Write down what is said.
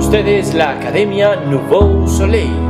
ustedes la Academia Nouveau Soleil.